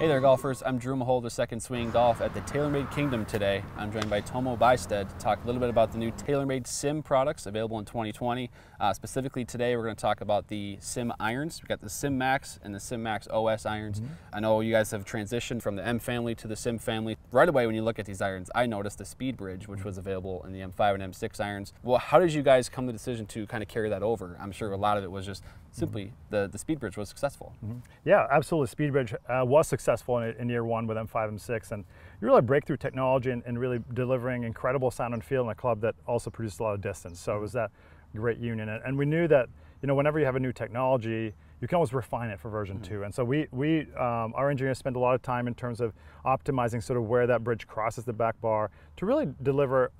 Hey there, golfers. I'm Drew Mahol with Second Swing Golf at the TaylorMade Kingdom today. I'm joined by Tomo Bystedt to talk a little bit about the new TaylorMade Sim products available in 2020. Uh, specifically today, we're going to talk about the Sim irons. We've got the Sim Max and the Sim Max OS irons. Mm -hmm. I know you guys have transitioned from the M family to the Sim family. Right away, when you look at these irons, I noticed the Speed Bridge, which was available in the M5 and M6 irons. Well, how did you guys come to the decision to kind of carry that over? I'm sure a lot of it was just simply mm -hmm. the, the Speed Bridge was successful. Mm -hmm. Yeah, absolutely. Speed Bridge uh, was successful in, in year one with M5, M6, and you really breakthrough technology and, and, really delivering incredible sound and feel in a club that also produced a lot of distance. So it was that great union. And we knew that, you know, whenever you have a new technology, you can always refine it for version mm -hmm. two. And so we, we um, our engineers spend a lot of time in terms of optimizing sort of where that bridge crosses the back bar to really deliver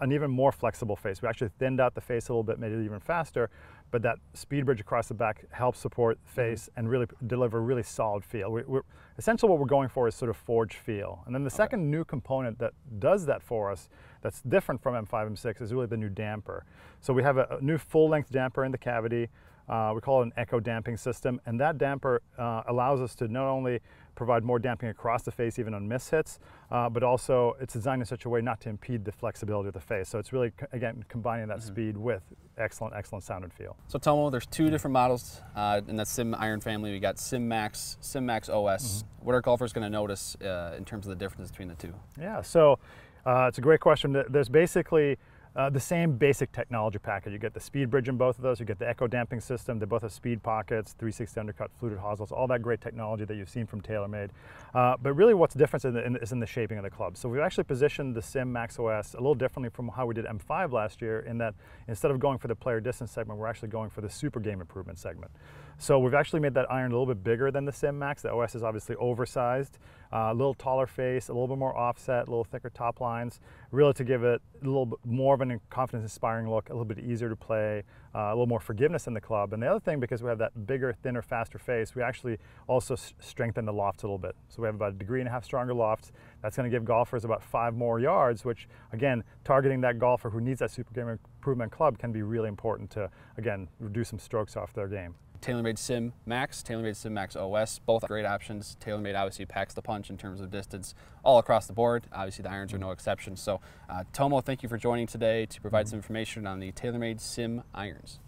an even more flexible face. We actually thinned out the face a little bit, made it even faster, but that speed bridge across the back helps support the mm-hmm. face mm -hmm. and really deliver really solid feel. We, are essentially what we're going for is sort of forged feel. And then the okay. second new component that does that for us, that's different from M5, M6, is really the new damper. So we have a, a new full length damper in the cavity. Uh, we call it an echo damping system, and that damper uh, allows us to not only provide more damping across the face even on miss hits, uh, but also it's designed in such a way not to impede the flexibility of the face. So it's really, again, combining that mm -hmm. speed with excellent, excellent sound and feel. So Tomo, there's two different models uh, in that Sim Iron family. We got Sim Max, Sim Max OS. Mm -hmm. What are golfers going to notice uh, in terms of the difference between the two? Yeah, so uh, it's a great question. There's basically uh, the same basic technology package. You get the speed bridge in both of those, you get the echo damping system, they both have speed pockets, 360 undercut, fluted hosels, all that great technology that you've seen from TaylorMade. Uh, but really what's different in the, in, is in the shaping of the club. So we've actually positioned the Sim Max OS a little differently from how we did M5 last year in that instead of going for the player distance segment, we're actually going for the super game improvement segment. So we've actually made that iron a little bit bigger than the Sim Max. The OS is obviously oversized, uh, a little taller face, a little bit more offset, a little thicker top lines, really to give it a little bit more of an confidence inspiring look, a little bit easier to play, uh, a little more forgiveness in the club. And the other thing, because we have that bigger, thinner, faster face, we actually also strengthen the loft a little bit. So we have about a degree and a half stronger loft. That's going to give golfers about five more yards, which again, targeting that golfer who needs that super game improvement club can be really important to, again, reduce some strokes off their game. TaylorMade Sim Max, TaylorMade Sim Max OS, both great options. TaylorMade obviously packs the punch in terms of distance all across the board. Obviously the irons are no exception. So uh, Tomo, thank you for joining today to provide some information on the TaylorMade Sim irons.